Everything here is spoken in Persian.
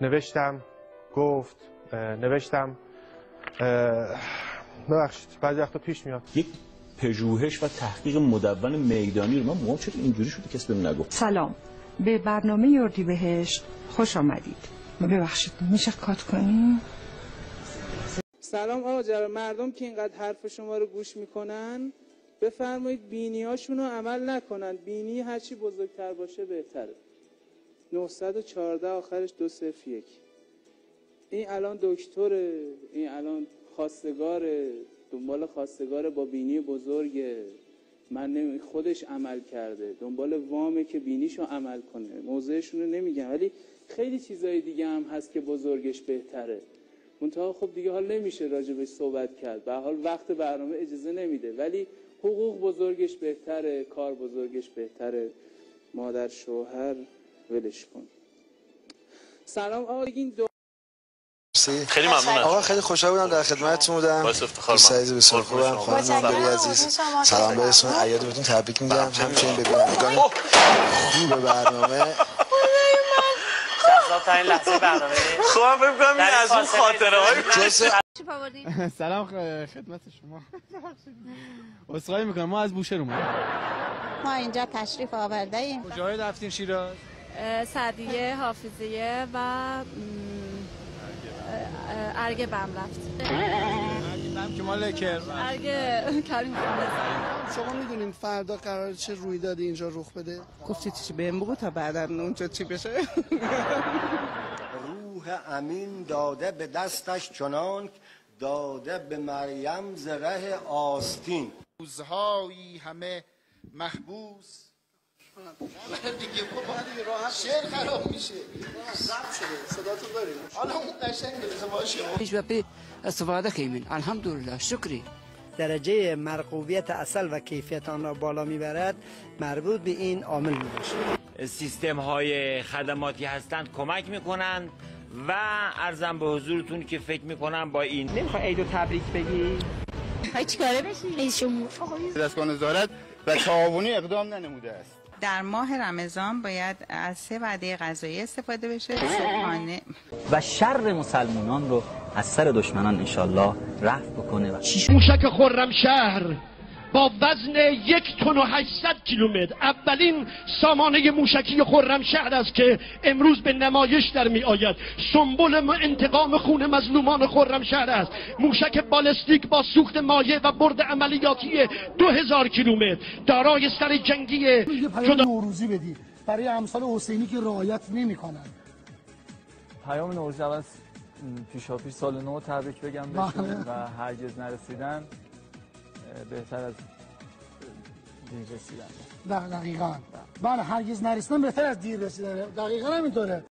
نوشتم گفت نوشتم ببخشید بعضی وقتا پیش میاد. یک پژوهش و تحقیق مدون میدانی رو. من موام چرا اینجوری شده کسی بهم نگفت. سلام. به برنامه اردی بهشت خوش آمدید. ببخشید میشه کات کنیم سلام آقا مردم که اینقدر حرف شما رو گوش می‌کنن بفرمایید بینیاشون رو عمل نکنن. بینی هرچی بزرگتر باشه بهتره. 914 آخرش دو صفر یک. این الان دکتره این الان خواستگاره دنبال خواستگاره با بینی بزرگه. من نمی خودش عمل کرده. دنبال وامه که بینیشو عمل کنه. موضعشون رو نمیگم. ولی خیلی چیزای دیگه هم هست که بزرگش بهتره. منتها خب دیگه حال نمیشه راجبش صحبت کرد. به حال وقت برنامه اجازه نمیده. ولی حقوق بزرگش بهتره کار بزرگش بهتره. مادر شوهر ولش کن. سلام آقا این دو خیلی ممنونم. آقا خیلی خوشحال بودم در خدمتتون بودم. باعث افتخار من. عزیز بسیار خوبم. خانم نامبری عزیز. سلام برسون عیادتون تبریک میگم همچنین به بینندگان خوب برنامه. جذاب ترین لحظه برنامه. خب فکر کنم این از اون خاطره های سلام خدمت شما. اصخایی می‌کنم. ما از بوشهر اومدیم. ما اینجا تشریف آورده ایم کجای رفتین شیراز؟ سعدیه حافظیه و ارگ بم رفت. هم که مال ارگ کریم شما می‌دونین فردا قرار چه رویدادی اینجا رخ بده؟ گفتی چی بهم بگو تا بعدا اونجا چی بشه؟ روح امین داده به دستش چنانک داده به مریم زره آستین. روزهایی همه محبوس دیگه بابا دیگه راحت شعر خراب میشه ضبط شده صداتون داریم حالا اون قشنگ باشه هیچ وقتی استفاده کردیم الحمدلله شکری درجه مرغوبیت اصل و کیفیت آن را بالا می‌برد مربوط به این عامل می‌باشه سیستم های خدماتی هستند کمک می‌کنند و ارزم به حضورتون که فکر می‌کنم با این نمی‌خوای عید و تبریک بگی های چیکاره بشی؟ دستگاه نظارت و تعاونی اقدام ننموده است در ماه رمضان باید از سه وعده غذایی استفاده بشه. صبحانه و شر مسلمانان رو از سر دشمنان انشالله رفع بکنه و موشک خرم شهر. با وزن یک تن و 800 کیلومتر. اولین سامانه موشکی خرم شهر است که امروز به نمایش در می آید. سنبل م- انتقام خون مظلومان خرم شهر است. موشک بالستیک با سوخت مایع و برد عملیاتی 2000 کیلومتر. دارای سر جنگی جدا نوروزی بدید برای امثال حسینی که رعایت نمی‌کنن پیام نوروز اول پیشا پیش سال نو تبریک بگم بهشون و هرگز نرسیدن. بهتر از دیر رسیدن. دقیقا. بله هرگز نرسیدن بهتر از دیر رسیدن. دقیقا همینطوره.